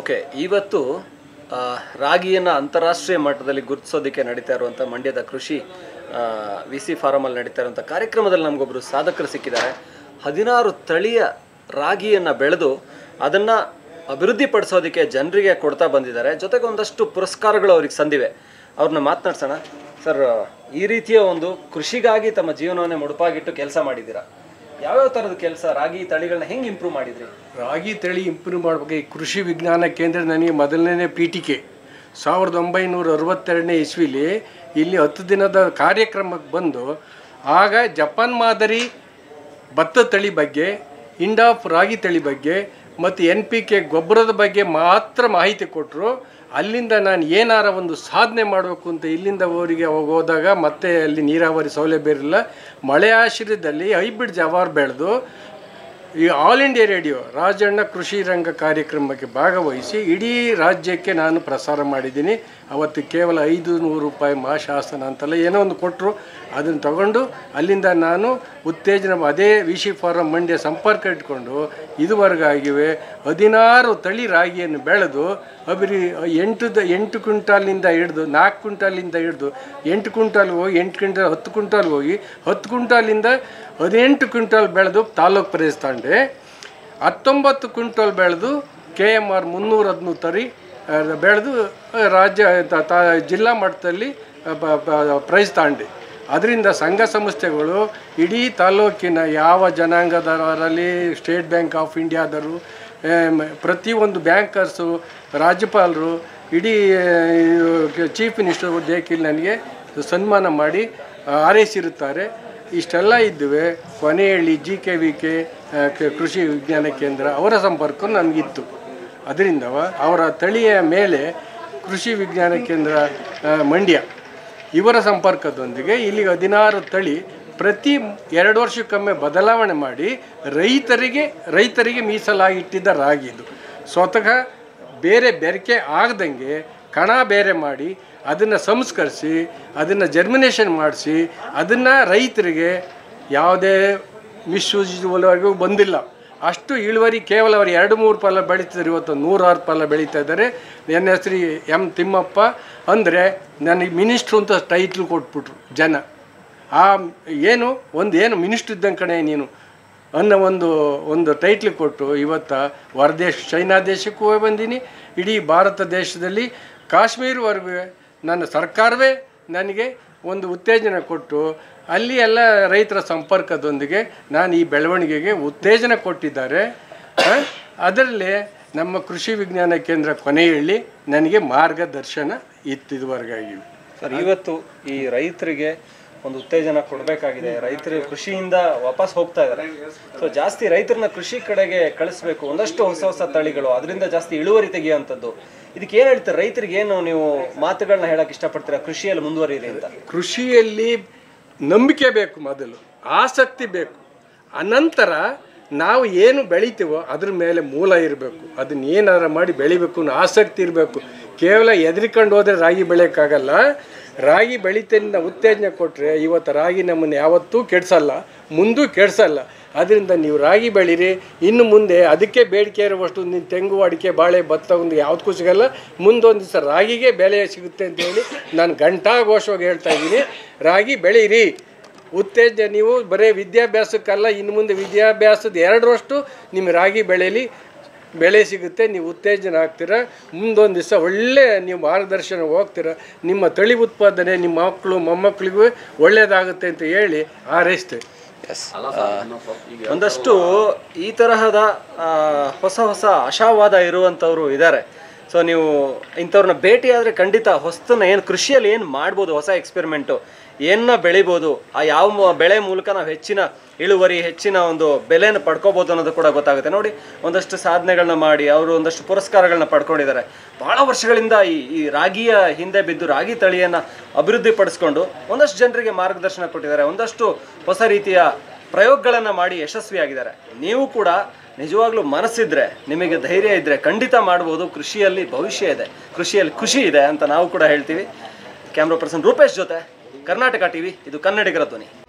Okay, ಇವತ್ತು ರಾಗಿಯನ್ನು ಅಂತಾರಾಷ್ಟ್ರೀಯ ಮಟ್ಟದಲ್ಲಿ ಗುರುತಿಸೋದಕ್ಕೆ ನಡೀತಾ ಇರುವಂಥ ಮಂಡ್ಯದ ಕೃಷಿ ವಿ ಸಿ ಫಾರಮಲ್ಲಿ ನಡೀತಾ ಇರುವಂಥ ಕಾರ್ಯಕ್ರಮದಲ್ಲಿ ನಮಗೊಬ್ಬರು ಸಾಧಕರು ಸಿಕ್ಕಿದ್ದಾರೆ. ಹದಿನಾರು ತಳಿಯ ರಾಗಿಯನ್ನು ಬೆಳೆದು ಅದನ್ನು ಅಭಿವೃದ್ಧಿಪಡಿಸೋದಕ್ಕೆ ಜನರಿಗೆ ಕೊಡ್ತಾ ಬಂದಿದ್ದಾರೆ. ಜೊತೆಗೆ ಒಂದಷ್ಟು ಪುರಸ್ಕಾರಗಳು ಅವ್ರಿಗೆ ಸಂದಿವೆ. ಅವ್ರನ್ನ ಮಾತನಾಡ್ಸೋಣ. ಸರ್ ಈ ರೀತಿಯ ಒಂದು ಕೃಷಿಗಾಗಿ ತಮ್ಮ ಜೀವನವನ್ನೇ ಮುಡುಪಾಗಿಟ್ಟು ಕೆಲಸ ಮಾಡಿದ್ದೀರಾ? ಯಾವ್ಯಾವ ಥರದ ಕೆಲಸ? ರಾಗಿ ತಳಿಗಳನ್ನ ಹೆಂಗೆ ಇಂಪ್ರೂವ್ ಮಾಡಿದ್ರಿ? ರಾಗಿ ತಳಿ ಇಂಪ್ರೂವ್ ಮಾಡಬೇಕು ಈ ಕೃಷಿ ವಿಜ್ಞಾನ ಕೇಂದ್ರ ನನಗೆ ಮೊದಲನೇ ಪೀಠಿಕೆ. ಸಾವಿರದ ಒಂಬೈನೂರ ಅರವತ್ತೆರಡನೇ ಇಸ್ವಿಲಿ ಇಲ್ಲಿ ಹತ್ತು ದಿನದ ಕಾರ್ಯಕ್ರಮಕ್ಕೆ ಬಂದು, ಆಗ ಜಪಾನ್ ಮಾದರಿ ಭತ್ತ ತಳಿ ಬಗ್ಗೆ ಇಂಡಾಫ್ ರಾಗಿ ತಳಿ ಬಗ್ಗೆ ಮತ್ತು ಎನ್ ಪಿ ಕೆ ಗೊಬ್ಬರದ ಬಗ್ಗೆ ಮಾತ್ರ ಮಾಹಿತಿ ಕೊಟ್ಟರು ಅಲ್ಲಿಂದ ನಾನು ಏನಾರ ಒಂದು ಸಾಧನೆ ಮಾಡಬೇಕು ಅಂತ ಇಲ್ಲಿಂದ ಊರಿಗೆ ಹೋದಾಗ ಮತ್ತೆ ಅಲ್ಲಿ ನೀರಾವರಿ ಸೌಲಭ್ಯ ಇರಲಿಲ್ಲ. ಮಳೆ ಆಶ್ರಯದಲ್ಲಿ ಹೈಬ್ರಿಡ್ ಜವಾರ್ ಬೆಳೆದು ಈ ಆಲ್ ಇಂಡಿಯಾ ರೇಡಿಯೋ ರಾಜಣ್ಣ ಕೃಷಿ ರಂಗ ಕಾರ್ಯಕ್ರಮಕ್ಕೆ ಭಾಗವಹಿಸಿ ಇಡೀ ರಾಜ್ಯಕ್ಕೆ ನಾನು ಪ್ರಸಾರ ಮಾಡಿದ್ದೀನಿ. ಅವತ್ತು ಕೇವಲ ಐದು ನೂರು ರೂಪಾಯಿ ಮಹಾಶಾಸನ ಅಂತೆಲ್ಲ ಏನೋ ಒಂದು ಕೊಟ್ಟರು ಅದನ್ನು ತಗೊಂಡು ಅಲ್ಲಿಂದ ನಾನು ಉತ್ತೇಜನ ಅದೇ ವಿಶಿ ಫಾರಂ ಮಂಡ್ಯ ಸಂಪರ್ಕ ಇಟ್ಕೊಂಡು ಇದುವರೆಗಾಗಿವೆ ಹದಿನಾರು ತಳಿ ರಾಗಿಯನ್ನು ಬೆಳೆದು ಅಭಿರಿ ಎಂಟು ದ ಎಂಟು ಕ್ವಿಂಟಾಲಿಂದ ಹಿಡಿದು ನಾಲ್ಕು ಕ್ವಿಂಟಾಲಿಂದ ಹಿಡಿದು ಎಂಟು ಕ್ವಿಂಟಾಲ್ ಹೋಗಿ, ಎಂಟು ಕ್ವಿಂಟಾಲ್ ಹತ್ತು ಕ್ವಿಂಟಾಲ್ ಹೋಗಿ, ಹತ್ತು ಕ್ವಿಂಟಾಲಿಂದ ಹದಿನೆಂಟು ಕ್ವಿಂಟಲ್ ಬೆಳೆದು ತಾಲೂಕು ಪ್ರದೇಶ ತಾಂಡೆ, ಹತ್ತೊಂಬತ್ತು ಕ್ವಿಂಟಲ್ ಬೆಳೆದು ಕೆ ಎಂ ಆರ್ ಮುನ್ನೂರ ಹದಿನೂರು ತರಿ ಬೆಳೆದು ರಾಜ್ಯ ಜಿಲ್ಲಾ ಮಟ್ಟದಲ್ಲಿ ಪ್ರೈಸ್ ತಾಂಡೆ. ಅದರಿಂದ ಸಂಘ ಸಂಸ್ಥೆಗಳು ಇಡೀ ತಾಲೂಕಿನ ಯಾವ ಜನಾಂಗದವರಲ್ಲಿ, ಸ್ಟೇಟ್ ಬ್ಯಾಂಕ್ ಆಫ್ ಇಂಡಿಯಾದರು ಪ್ರತಿಯೊಂದು ಬ್ಯಾಂಕರ್ಸು, ರಾಜ್ಯಪಾಲರು, ಇಡೀ ಚೀಫ್ ಮಿನಿಸ್ಟರ್ ಹುದ್ದೆಯಲ್ಲಿ ನನಗೆ ಸನ್ಮಾನ ಮಾಡಿ ಆರೈಸಿರುತ್ತಾರೆ ಇಷ್ಟೆಲ್ಲ ಇದ್ದುವೆ. ಕೊನೆಯಲ್ಲಿ ಜಿ ಕೆ ವಿ ಕೆ, ಕೃಷಿ ವಿಜ್ಞಾನ ಕೇಂದ್ರ ಅವರ ಸಂಪರ್ಕ ನನಗಿತ್ತು ಅದರಿಂದ ಅವರ ತಳಿಯ ಮೇಲೆ ಕೃಷಿ ವಿಜ್ಞಾನ ಕೇಂದ್ರ ಮಂಡ್ಯ. ಇವರ ಸಂಪರ್ಕದೊಂದಿಗೆ ಇಲ್ಲಿ ಹದಿನಾರು ತಳಿ ಪ್ರತಿ ಎರಡು ವರ್ಷಕ್ಕೊಮ್ಮೆ ಬದಲಾವಣೆ ಮಾಡಿ ರೈತರಿಗೆ ರೈತರಿಗೆ ಮೀಸಲಾಗಿಟ್ಟಿದ್ದ ರಾಗಿ ಇದು. ಸ್ವತಃ ಬೇರೆ ಬೆರಕೆ ಆಗದಂಗೆ ಕಣ ಬೇರೆ ಮಾಡಿ ಅದನ್ನು ಸಂಸ್ಕರಿಸಿ, ಅದನ್ನು ಜರ್ಮಿನೇಷನ್ ಮಾಡಿಸಿ, ಅದನ್ನು ರೈತರಿಗೆ ಯಾವುದೇ ಮಿಸ್ಯೂಸ್ವರೆಗೂ ಬಂದಿಲ್ಲ. ಅಷ್ಟು ಇಳುವರಿ ಕೇವಲ ಅವರು ಎರಡು ಮೂರು ಫಲ ಬೆಳೀತಿದ್ದಾರೆ, ಇವತ್ತು ನೂರಾರು ಫಲ ಬೆಳೀತಾ ಇದ್ದಾರೆ. ನನ್ನ ಹೆಸರು ಎಂ ತಿಮ್ಮಪ್ಪ. ಅಂದರೆ ನನಗೆ ಮಿನಿಸ್ಟ್ರು ಅಂತ ಟೈಟ್ಲ್ ಕೊಟ್ಬಿಟ್ರು ಜನ. ಆ ಏನು, ಒಂದು ಏನು ಮಿನಿಸ್ಟ್ರ್ ಇದ್ದಂಗೆ ಕಣೆ ನೀನು. ಅನ್ನೋ ಒಂದು ಒಂದು ಟೈಟ್ಲ್ ಕೊಟ್ಟು ಇವತ್ತು ಹೊರದೇಶ ಚೈನಾ ದೇಶಕ್ಕೂ ಬಂದೀನಿ. ಇಡೀ ಭಾರತ ದೇಶದಲ್ಲಿ ಕಾಶ್ಮೀರವರೆಗೂ ನನ್ನ ಸರ್ಕಾರವೇ ನನಗೆ ಒಂದು ಉತ್ತೇಜನ ಕೊಟ್ಟು ಅಲ್ಲಿ ಎಲ್ಲ ರೈತರ ಸಂಪರ್ಕದೊಂದಿಗೆ ನಾನು ಈ ಬೆಳವಣಿಗೆಗೆ ಉತ್ತೇಜನ ಕೊಟ್ಟಿದ್ದಾರೆ. ಅದರಲ್ಲಿ ನಮ್ಮ ಕೃಷಿ ವಿಜ್ಞಾನ ಕೇಂದ್ರ ಕೊನೆಯಲ್ಲಿ ನನಗೆ ಮಾರ್ಗದರ್ಶನ ಇತ್ತು ಇದುವರೆಗಾಗಿವೆ ಸರ್, ಇವತ್ತು ಈ ರೈತರಿಗೆ ಒಂದು ಉತ್ತೇಜನ ಕೊಡಬೇಕಾಗಿದೆ. ರೈತರು ಕೃಷಿಯಿಂದ ವಾಪಸ್ ಹೋಗ್ತಾ ಇದ್ದಾರೆ. ಸೊ ಜಾಸ್ತಿ ರೈತರನ್ನ ಕೃಷಿ ಕಡೆಗೆ ಕಳಿಸ್ಬೇಕು. ಒಂದಷ್ಟು ಹೊಸ ಹೊಸ ತಳಿಗಳು, ಅದರಿಂದ ಜಾಸ್ತಿ ಇಳುವರಿ ತೆಗೆಯುವಂಥದ್ದು. ಇದಕ್ಕೆ ಏನು ಹೇಳ್ತಾರೆ? ರೈತರಿಗೆ ಏನು ನೀವು ಮಾತುಗಳನ್ನ ಹೇಳಕ್ ಇಷ್ಟಪಡ್ತೀರಾ? ಕೃಷಿಯಲ್ಲಿ ಮುಂದುವರಿಯಿರಿ ಅಂತ. ಕೃಷಿಯಲ್ಲಿ ನಂಬಿಕೆ ಬೇಕು ಮೊದಲು. ಆಸಕ್ತಿ ಬೇಕು. ಅನಂತರ ನಾವು ಏನು ಬೆಳಿತೀವೋ ಅದ್ರ ಮೇಲೆ ಮೂಲ ಇರಬೇಕು. ಅದನ್ನ ಏನಾರ ಮಾಡಿ ಬೆಳಿಬೇಕು ಅನ್ನೋ ಆಸಕ್ತಿ ಇರಬೇಕು. ಕೇವಲ ಎದ್ರಿಕೊಂಡು ಹೋದ್ರೆ ರಾಗಿ ಬೆಳೆಯೋಕ್ಕಾಗಲ್ಲ. ರಾಗಿ ಬೆಳಿತೇನೆ ಉತ್ತೇಜನ ಕೊಟ್ಟರೆ ಇವತ್ತು ರಾಗಿ ನಮ್ಮನ್ನು ಯಾವತ್ತೂ ಕೆಡಿಸಲ್ಲ, ಮುಂದೂ ಕೆಡಿಸಲ್ಲ. ಅದರಿಂದ ನೀವು ರಾಗಿ ಬೆಳೀರಿ, ಇನ್ನು ಮುಂದೆ ಅದಕ್ಕೆ ಬೇಡಿಕೆ ಇರುವಷ್ಟು ನಿಮ್ಮ ತೆಂಗು, ಅಡಿಕೆ, ಬಾಳೆ, ಭತ್ತ ಒಂದು ಯಾವುದಕ್ಕೂ ಸಿಗಲ್ಲ. ಮುಂದೊಂದು ದಿವಸ ರಾಗಿಗೆ ಬೆಲೆ ಸಿಗುತ್ತೆ ಅಂತ ಹೇಳಿ ನಾನು ಘಂಟಾಘೋಷವಾಗಿ ಹೇಳ್ತಾ ಇದ್ದೀನಿ. ರಾಗಿ ಬೆಳೀರಿ. ಉತ್ತೇಜನ ನೀವು ಬರೀ ವಿದ್ಯಾಭ್ಯಾಸಕ್ಕಲ್ಲ, ಇನ್ನು ಮುಂದೆ ವಿದ್ಯಾಭ್ಯಾಸದ ಎರಡರಷ್ಟು ನಿಮ್ಮ ರಾಗಿ ಬೆಳೆಯಲಿ ಬೆಳೆ ಸಿಗುತ್ತೆ ನೀವು ಉತ್ತೇಜನ ಆಗ್ತೀರ. ಮುಂದೊಂದು ದಿವಸ ಒಳ್ಳೆ ನೀವು ಮಾರ್ಗದರ್ಶನ ಹೋಗ್ತೀರ. ನಿಮ್ಮ ತಳಿ ಉತ್ಪಾದನೆ ನಿಮ್ಮ ಮಕ್ಕಳು ಮೊಮ್ಮಕ್ಕಳಿಗೂ ಒಳ್ಳೆಯದಾಗುತ್ತೆ ಅಂತ ಹೇಳಿ ಹಾರೈಸ್ತೇವೆ. ಒಂದಷ್ಟು ಈ ತರಹದ ಹೊಸ ಹೊಸ ಆಶಾವಾದ ಇರುವಂಥವರು ಇದ್ದಾರೆ. ಸೊ ನೀವು ಇಂಥವ್ರನ್ನ ಭೇಟಿ ಆದರೆ ಖಂಡಿತ ಹೊಸ್ತನ್ನ ಏನು ಕೃಷಿಯಲ್ಲಿ ಏನು ಮಾಡ್ಬೋದು ಹೊಸ ಎಕ್ಸ್ಪೆರಿಮೆಂಟು ಏನನ್ನ ಬೆಳಿಬೋದು? ಆ ಯಾವ ಬೆಳೆ ಮೂಲಕ ನಾವು ಹೆಚ್ಚಿನ ಇಳುವರಿ, ಹೆಚ್ಚಿನ ಒಂದು ಬೆಲೆಯನ್ನು ಪಡ್ಕೋಬೋದು ಅನ್ನೋದು ಕೂಡ ಗೊತ್ತಾಗುತ್ತೆ. ನೋಡಿ, ಒಂದಷ್ಟು ಸಾಧನೆಗಳನ್ನ ಮಾಡಿ, ಅವರು ಒಂದಷ್ಟು ಪುರಸ್ಕಾರಗಳನ್ನ ಪಡ್ಕೊಂಡಿದ್ದಾರೆ. ಬಹಳ ವರ್ಷಗಳಿಂದ ಈ ಈ ರಾಗಿಯ ಹಿಂದೆ ಬಿದ್ದು ರಾಗಿ ತಳಿಯನ್ನು ಅಭಿವೃದ್ಧಿಪಡಿಸ್ಕೊಂಡು ಒಂದಷ್ಟು ಜನರಿಗೆ ಮಾರ್ಗದರ್ಶನ ಕೊಟ್ಟಿದ್ದಾರೆ. ಒಂದಷ್ಟು ಹೊಸ ರೀತಿಯ ಪ್ರಯೋಗಗಳನ್ನು ಮಾಡಿ ಯಶಸ್ವಿಯಾಗಿದ್ದಾರೆ. ನೀವು ಕೂಡ ನಿಜವಾಗ್ಲೂ ಮನಸ್ಸಿದ್ರೆ, ನಿಮಗೆ ಧೈರ್ಯ ಇದ್ದರೆ ಖಂಡಿತ ಮಾಡ್ಬೋದು. ಕೃಷಿಯಲ್ಲಿ ಭವಿಷ್ಯ ಇದೆ. ಕೃಷಿಯಲ್ಲಿ ಖುಷಿ ಇದೆ ಅಂತ ನಾವು ಕೂಡ ಹೇಳ್ತೀವಿ. ಕ್ಯಾಮ್ರಾ ಪರ್ಸನ್ ರೂಪೇಶ್ ಜೊತೆ ಕರ್ನಾಟಕ ಟಿವಿ. ಇದು ಕನ್ನಡಿಗರ ಧ್ವನಿ.